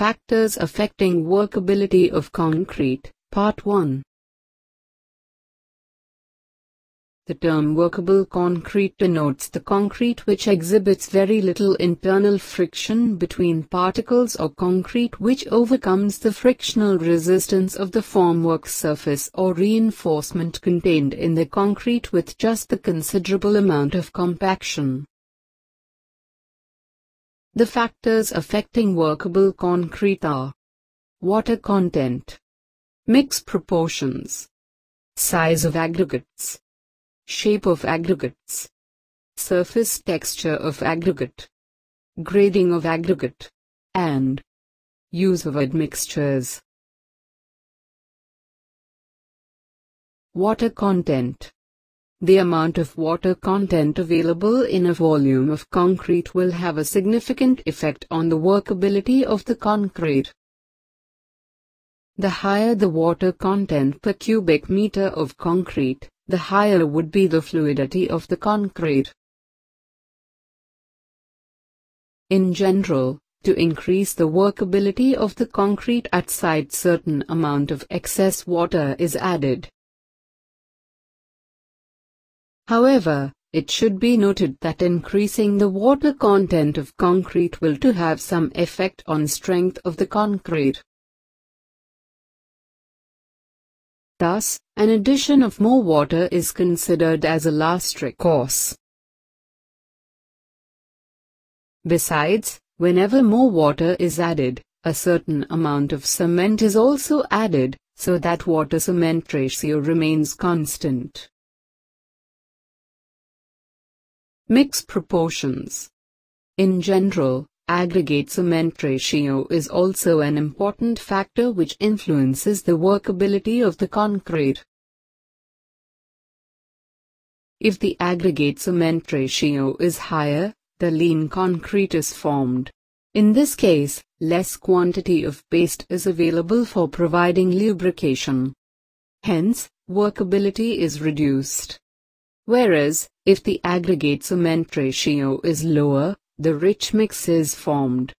Factors affecting workability of concrete, Part 1. The term workable concrete denotes the concrete which exhibits very little internal friction between particles or concrete which overcomes the frictional resistance of the formwork surface or reinforcement contained in the concrete with just the considerable amount of compaction. The factors affecting workable concrete are water content, mix proportions, size of aggregates, shape of aggregates, surface texture of aggregate, grading of aggregate, and use of admixtures. Water content The amount of water content available in a volume of concrete will have a significant effect on the workability of the concrete. The higher the water content per cubic meter of concrete, the higher would be the fluidity of the concrete. In general, to increase the workability of the concrete at site certain amount of excess water is added. However, it should be noted that increasing the water content of concrete will to have some effect on strength of the concrete. Thus, an addition of more water is considered as a last recourse. Besides, whenever more water is added, a certain amount of cement is also added, so that water-cement ratio remains constant. Mix proportions. In general, Aggregate cement ratio is also an important factor which influences the workability of the concrete. If the aggregate cement ratio is higher, the lean concrete is formed. In this case, less quantity of paste is available for providing lubrication. Hence, workability is reduced. Whereas, if the aggregate cement ratio is lower, the rich mix is formed.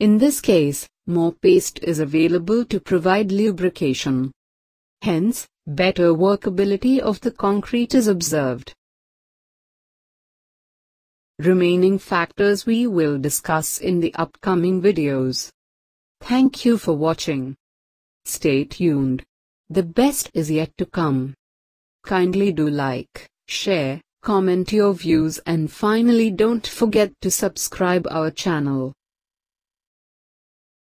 In this case, more paste is available to provide lubrication. Hence, better workability of the concrete is observed. Remaining factors we will discuss in the upcoming videos. Thank you for watching. Stay tuned. The best is yet to come. Kindly do like, share, comment your views and finally don't forget to subscribe our channel.